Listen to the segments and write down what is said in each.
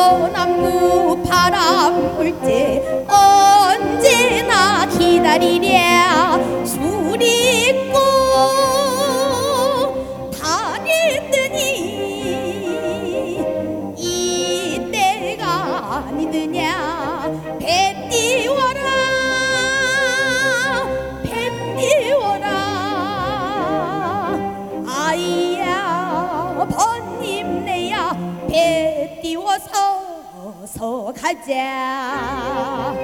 소나무 바람 불 때 언제나 기다리리 어서 가자.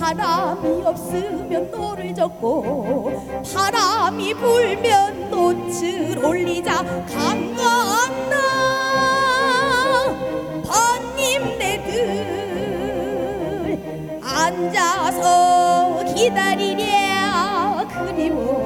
바람이 없으면 노를 젓고 바람이 불면 돛을 올리자. 강 건너 벗님네들 앉아서 기다리랴 그리워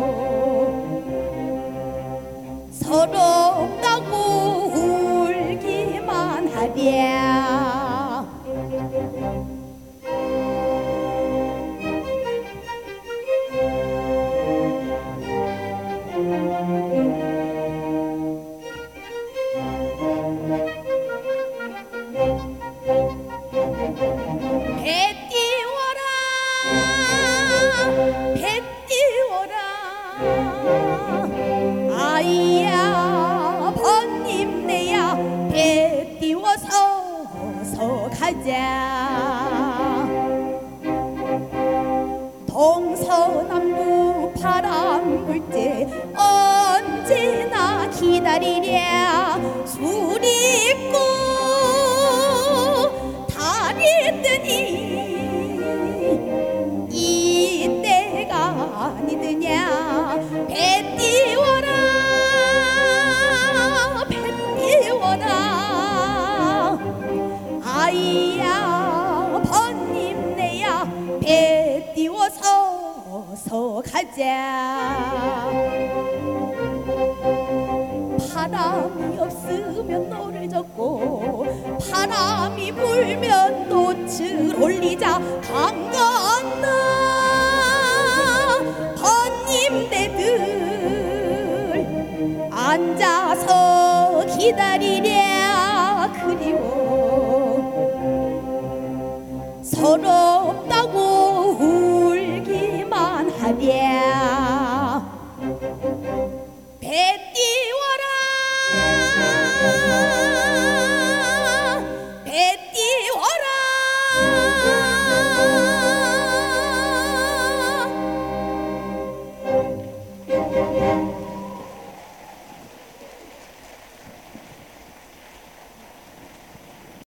아이야 번님네야 배 띄워서 어서 가자. 동서남북 바람 불 때 언제나 기다리랴 아이야 벗님네야 배 띄워서 가자. 바람이 없으면 노를 젓고 바람이 불면 돛을 올리자. 강 건너 벗님네들 앉아서 기다리